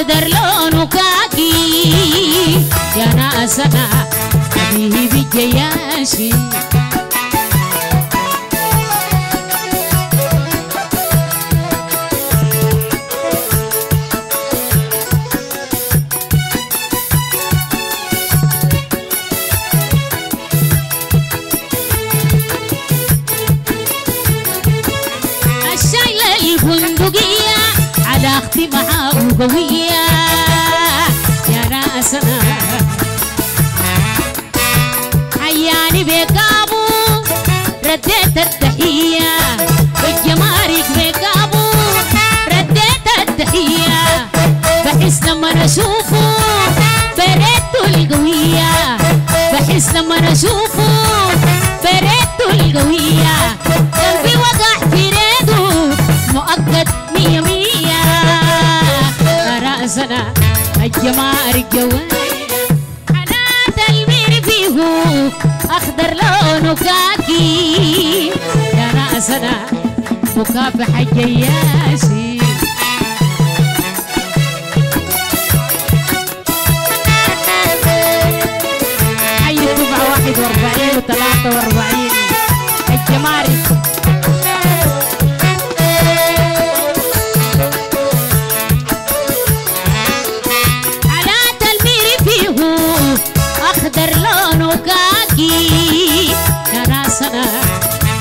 أخضر لونه كاكي يا ناسنا حبيبي الجياشي على أختي معاه قوية. يا ناسنا حياني بكابو رديت التحية. بالجمارك بكابو رديت التحية. بحس لما أشوفه بريته القوية. بحس لما أشوفه بريته القوية. رأسنا الجمارك جوايا على تلمير فيه أخضر لونه كاكي يا رأسنا مكافح الجياشي حي الدفعة واحد واربعين وثلاثة واربعين الجمارك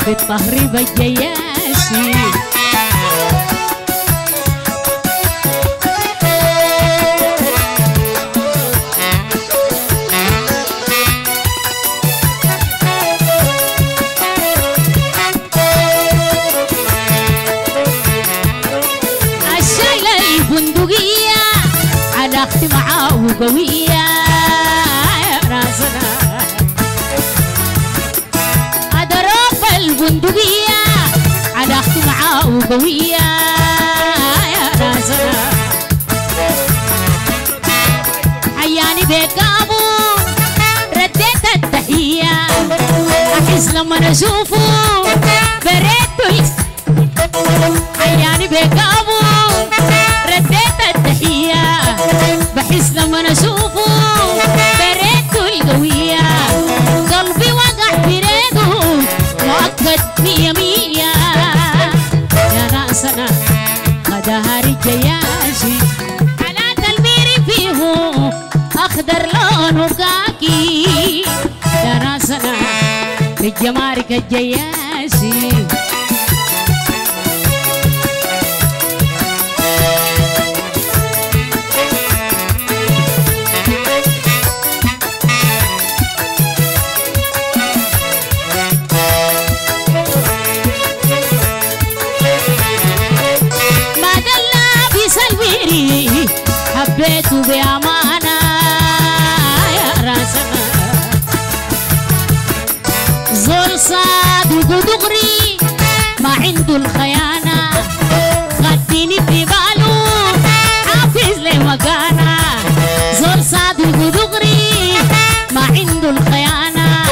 بالتهريب الجياشي الشايلة البندقية على أختي معاه قوية. أضرب البندقية على أختي معاه قوية يا راسنا حياني بكابو رديت التحية أحس لما أشوفه بريته حياني بكابو رديت أخضر لونه كاكي يا راسنا بالجمارك الجياشي ما عنده الخيانة خديني في باله حافظ لي مكانة. زول صادق ودغري ما عنده الخيانة.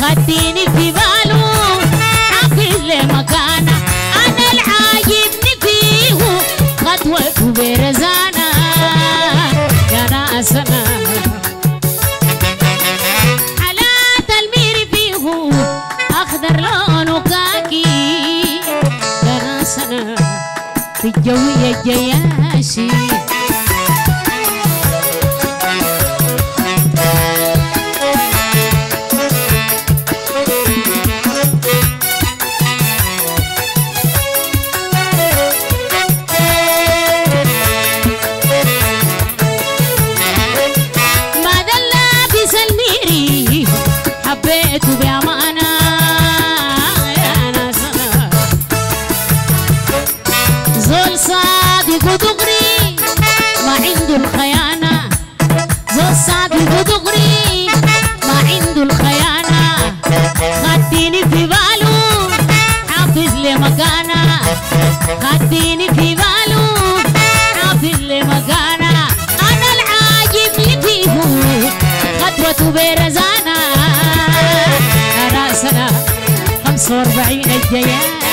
خديني في باله حافظ لي مكانة. أنا العاجبني فيه خطوته برزانة يا ناسنا في الجوية خديني في باله حافظ لي مكانة خديني في باله حافظ لي مكانة أنا العاجب اللي فيه خطوته برزانة راسنا 45 الجياشي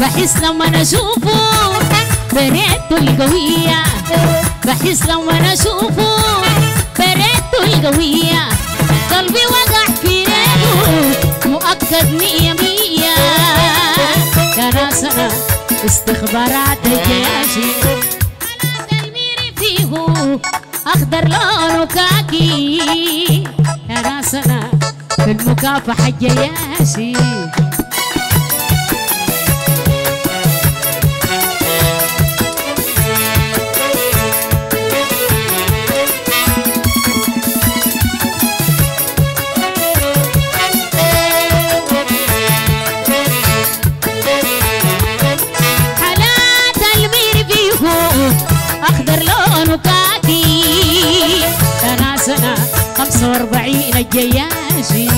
بحس لما اشوفه بريته القوية بحس لما اشوفه بريته القوية قلبي وقع في ريده مؤكد مية استخبارات الجياشي أنا تلميري فيه أخضر لونه كاكي يا ناسنا في المكافحة الجياشي لونه كاكي يا ناسنا 45 الجياشي.